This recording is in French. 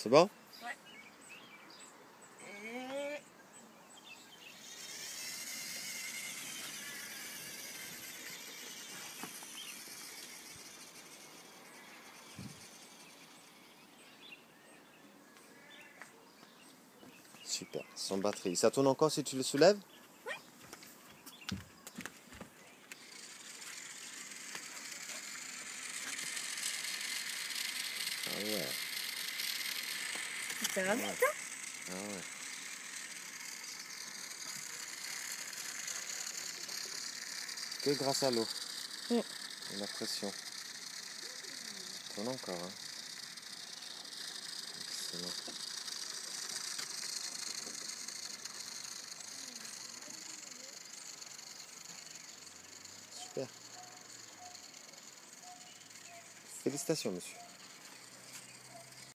C'est bon Ouais. Et... Super, sans batterie. Ça tourne encore si tu le soulèves? Ah Ça va vite, hein ah ouais. Que grâce à l'eau. Mm. Et la pression. Tourne encore, hein. Excellent. Super. Félicitations, monsieur.